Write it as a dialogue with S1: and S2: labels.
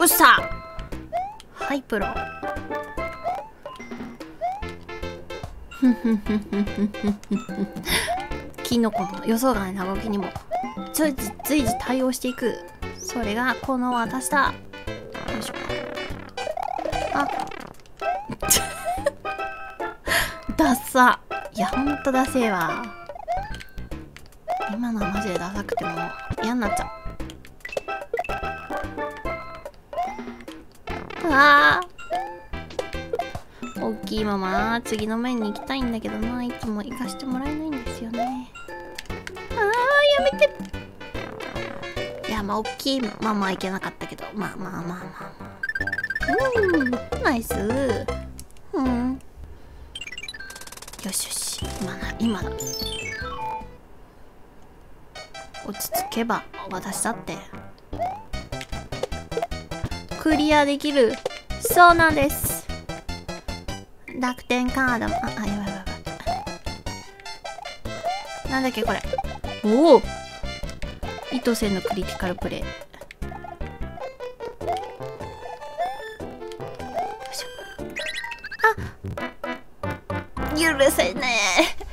S1: うっさはいプロ。キノコの予想外な動きにも。随時随時対応していく。それがこの私だ。よいしょあ。ダッサ。いやほんとダセえわ。今のはマジでダサくても嫌になっちゃう。あー。大きいまま次の面に行きたいんだけどな。いつも行かしてもらえないんですよね。あーやめて。いやまあ大きいまま行けなかったけど。まあまあまあまあまあ。うんナイス。うん。よしよし今な今だ。落ち着けば私だって。クリアできる。そうなんです。楽天カードも。ああやばいやばいやばい。なんだっけこれ。おお。意図せぬクリティカルプレイ。よいしょ。あ許せねえ。